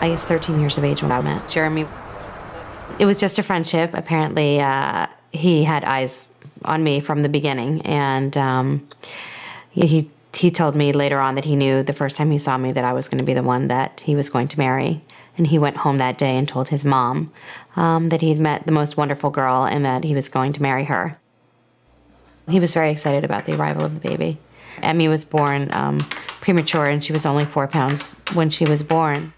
I guess 13 years of age when I met Jeremy. It was just a friendship. Apparently, uh, he had eyes on me from the beginning, and um, he he told me later on that he knew the first time he saw me that I was going to be the one that he was going to marry. And he went home that day and told his mom um, that he had met the most wonderful girl and that he was going to marry her. He was very excited about the arrival of the baby. Emmy was born um, premature and she was only four pounds when she was born.